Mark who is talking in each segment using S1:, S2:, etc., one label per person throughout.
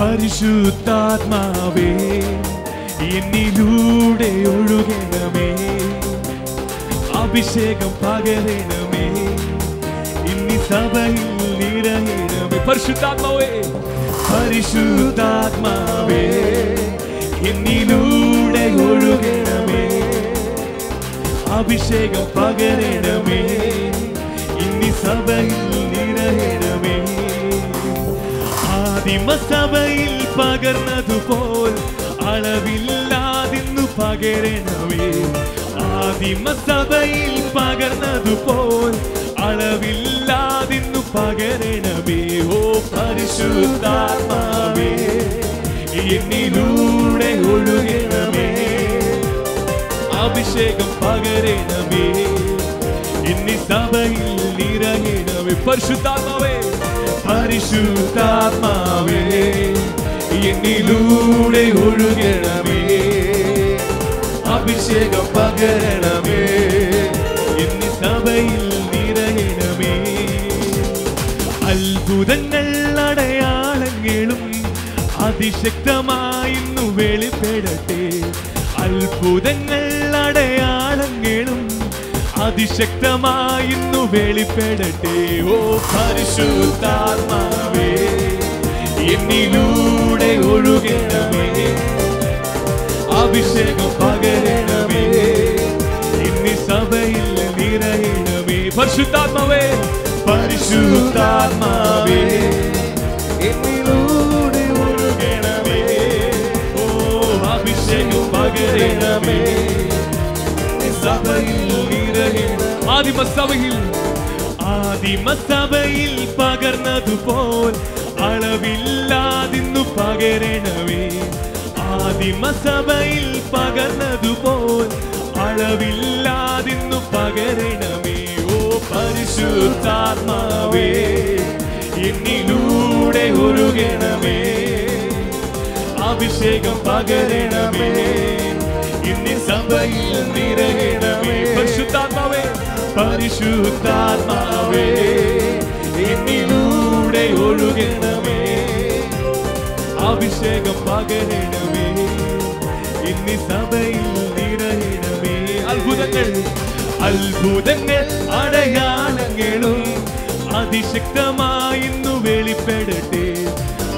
S1: പരിശുദ്ധാത്മാവേ എന്നിലൂടെ ഒഴുകണമേ. അഭിഷേകം പകരണമേ. ഇനി സഭയിൽ നിറയണമേ. പരിശുദ്ധാത്മാവേ. പരിശുദ്ധാത്മാവേ എന്നിലൂടെ ഒഴുകണമേ. അഭിഷേകം പകരണമേ. ഇനി സഭയിൽ ആദിമസഭയിൽ പകർന്നതുപോൽ അളവില്ലാതിന്നു പകരണമേ. ആദിമസഭയിൽ പകർന്നതുപോൽ അളവില്ലാതിന്നു പകരണമേ. ഓ പരിശുദ്ധാത്മാവേ എന്നിലൂടെ ഒഴുകണമേ. അഭിഷേകം പകരണമേ എന്നി സഭയിൽ നിറങ്ങണമേ. പരിശുദ്ധാത്മാവേ. പരിശുദ്ധാത്മാവേ എന്നിലൂടെ ഒഴുകണമേ അഭിഷേകം പകരണമേ എന്നി സഭയിൽ നിറയണമേ. അത്ഭുതങ്ങൾ അടയാളങ്ങളും അതിശക്തമായിന്നു വെളിപ്പെടട്ടെ. അത്ഭുതങ്ങൾ അടയാളങ്ങളും അതിശക്തമായിന്നു വെളിപ്പെടട്ടെ ഓ പരിശുദ്ധാത്മാവേ. എന്നിലൂടെ ഒഴുകണമേ. അഭിഷേകം പകരണമേ. എന്നി സഭയിൽ നിറയണമേ. പരിശുദ്ധാത്മാവേ പരിശുദ്ധാത്മാവേ. എന്നിലൂടെ ഒഴുകണമേ. ഓ അഭിഷേകം പകരണമേ. സഭയിൽ ആദിമസഭയിൽ ആദിമസഭയിൽ പകർന്നതുപോൽ അളവില്ലാതിന്നു പകരണമേ. ആദിമസഭയിൽ പകർന്നതുപോൽ അളവില്ലാതിന്നു പകരണമേ. ഓ പരിശുദ്ധാത്മാവേ എന്നിലൂടെ ഒഴുകണമേ അഭിഷേകം പകരണമേ ഇനി സഭയിൽ നിറയണമേ. പരിശുദ്ധാത്മാവേ പരിശുദ്ധാത്മാവേ എന്നിലൂടെ ഒഴുകണമേ. അഭിഷേകം പകരണമേ ഇനി സഭയിൽ നിറയണമേ. അത്ഭുതങ്ങൾ അത്ഭുതങ്ങൾ അടയാളങ്ങളും അതിശക്തമായിന്നു വെളിപ്പെടട്ടെ.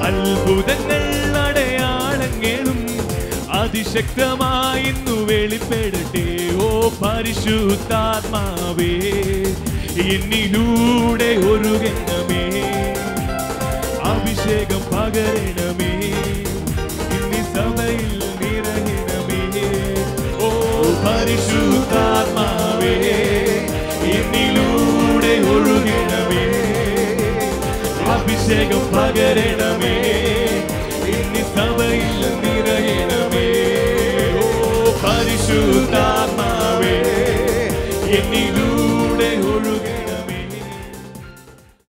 S1: അത്ഭുതങ്ങൾ അടയാളങ്ങളും അതിശക്തമായിന്നു വെളിപ്പെടട്ടെ ഓ പരിശുദ്ധാത്മാവേ. എന്നിലൂടെ ഒഴുകണമേ അഭിഷേകം പകരണമേ. ഇനി സഭയിൽ നിറയണമേ. ഓ പരിശുദ്ധാത്മാവേ എന്നിലൂടെ ഒഴുകണമേ അഭിഷേകം പകരണമേ. ഇനി സഭയിൽ നിറയണമേ. പരിശുദ്ധാത്മാവേ എന്നിലും